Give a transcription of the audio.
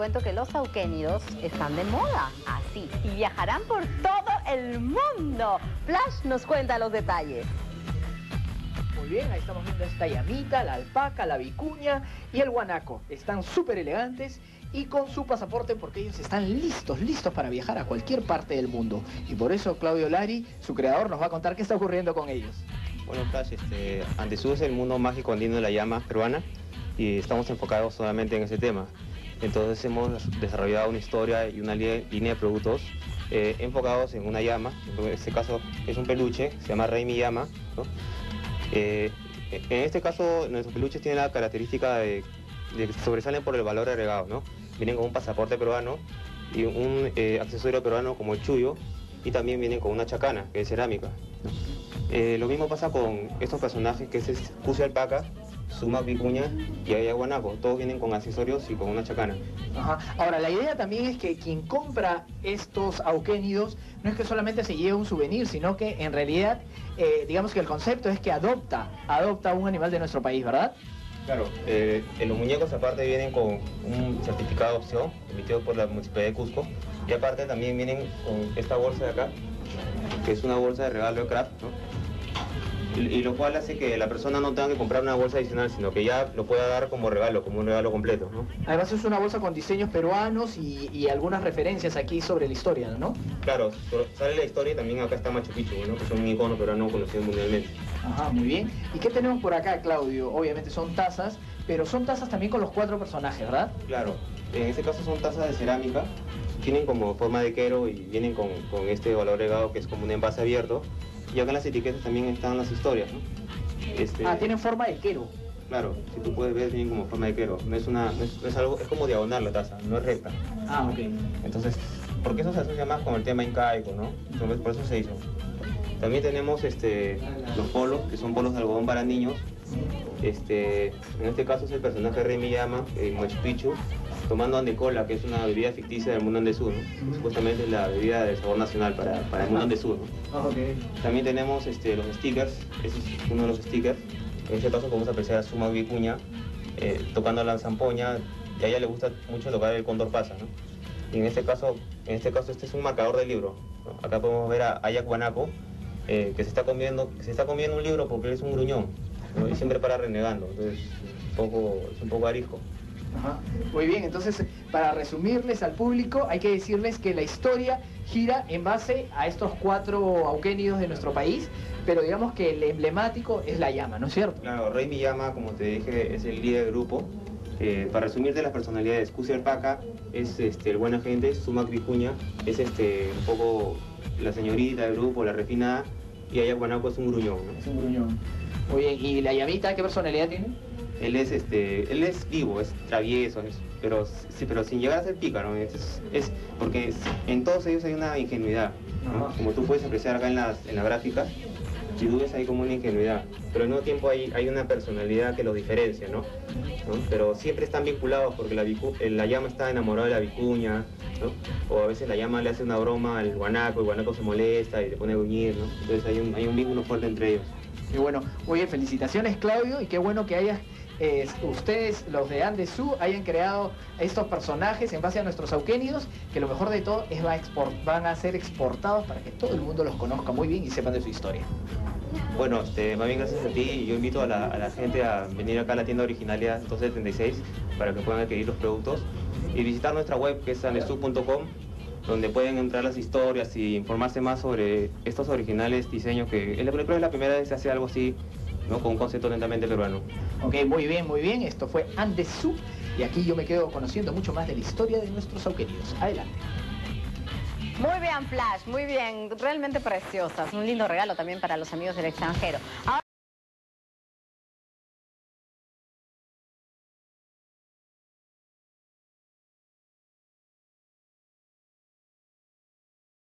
cuento que los auquénidos están de moda, así, y viajarán por todo el mundo. Flash nos cuenta los detalles. Muy bien, ahí estamos viendo esta llamita, la alpaca, la vicuña y el guanaco. Están súper elegantes y con su pasaporte porque ellos están listos, listos para viajar a cualquier parte del mundo. Y por eso Claudio Lari, su creador, nos va a contar qué está ocurriendo con ellos. Bueno, Flash, este, Andesú es el mundo mágico andino de la llama peruana y estamos enfocados solamente en ese tema. Entonces hemos desarrollado una historia y una línea de productos eh, enfocados en una llama, en este caso es un peluche, se llama Rey Mi Llama. Eh, en este caso nuestros peluches tienen la característica de, que sobresalen por el valor agregado. Vienen con un pasaporte peruano y un eh, accesorio peruano como el chuyo y también vienen con una chacana, que es cerámica. lo mismo pasa con estos personajes que es Cusi Alpaca, Suma Vicuña y Ayaguanaco. Todos vienen con accesorios y con una chacana. Ahora, la idea también es que quien compra estos auquénidos no es que solamente se lleve un souvenir, sino que en realidad, eh, digamos que el concepto es que adopta, adopta un animal de nuestro país, ¿verdad? Claro, eh, los muñecos aparte vienen con un certificado de opción emitido por la Municipalidad de Cusco y aparte también vienen con esta bolsa de acá, que es una bolsa de regalo de craft, ¿no? Y lo cual hace que la persona no tenga que comprar una bolsa adicional, sino que ya lo pueda dar como regalo, como un regalo completo. ¿no? Además es una bolsa con diseños peruanos y, algunas referencias aquí sobre la historia, ¿no? Claro, sale la historia y también acá está Machu Picchu, ¿no? que es un icono peruano conocido mundialmente. Ajá, muy bien. ¿Y qué tenemos por acá, Claudio? Obviamente son tazas, pero son tazas también con los cuatro personajes, ¿verdad? Claro, en este caso son tazas de cerámica, tienen como forma de quero y vienen con, con este valor agregado que es como un envase abierto y acá en las etiquetas también están las historias, ¿no? Este, ah, tienen forma de quero. Claro, si tú puedes ver, tienen como forma de quero. No es una, es, algo, es como diagonal la taza, no es recta. Ah, ok. Entonces, porque eso se asocia más con el tema incaico, ¿no? Entonces, por eso se hizo. También tenemos este, los polos, que son polos de algodón para niños. Este, en este caso es el personaje Rey Miyama, en Machu Picchu, tomando andecola, que es una bebida ficticia del mundo andesú, ¿no? Supuestamente es la bebida de sabor nacional para, el mundo andesú, ¿no? Ah, También tenemos este, los stickers, ese es uno de los stickers. En este caso podemos apreciar a Suma Vicuña eh, tocando la zampoña, y a ella le gusta mucho tocar el cóndor pasa, ¿no? Y en este caso, en este caso este es un marcador del libro. Acá podemos ver a Ayak Guanaco, eh, que se está comiendo, se está comiendo un libro porque él es un gruñón, y siempre para renegando, entonces un poco, es un poco arisco. Muy bien, entonces para resumirles al público hay que decirles que la historia gira en base a estos cuatro auquénidos de nuestro país, pero digamos que el emblemático es la llama, ¿no es cierto? Claro, Rey Llama, como te dije, es el líder del grupo. Eh, para resumirte las personalidades, Cusi Alpaca es este, el buen agente, Sumac Vicuña es este, un poco la señorita del grupo, la refinada, y Ayahuanaco es un gruñón. Es un gruñón. Muy bien, ¿y la llamita qué personalidad tiene? Él es este él es vivo es travieso pero sí pero sin llegar a ser pícaro es, porque en todos ellos hay una ingenuidad como tú puedes apreciar acá en las en la gráfica si tú ves ahí como una ingenuidad pero al mismo tiempo hay, hay una personalidad que los diferencia ¿no? pero siempre están vinculados porque la, la llama está enamorada de la vicuña ¿no? o a veces la llama le hace una broma al guanaco el guanaco se molesta y le pone a gruñir ¿no? entonces hay un, hay un vínculo fuerte entre ellos y bueno, oye, felicitaciones Claudio y qué bueno que hayas ustedes, los de Andesú, hayan creado estos personajes en base a nuestros auquénidos, que lo mejor de todo es va van a ser exportados para que todo el mundo los conozca muy bien y sepan de su historia. Bueno, este, más bien gracias a ti. Yo invito a la, gente a venir acá a la tienda originalia 276 para que puedan adquirir los productos y visitar nuestra web que es andesú.com donde pueden entrar las historias y informarse más sobre estos originales diseños que es la, es la primera vez que se hace algo así con un concepto lentamente peruano. Ok, muy bien, muy bien. Esto fue Andesú y aquí yo me quedo conociendo mucho más de la historia de nuestros auqueridos. Adelante. Muy bien, Flash, muy bien. Realmente preciosas. Un lindo regalo también para los amigos del extranjero.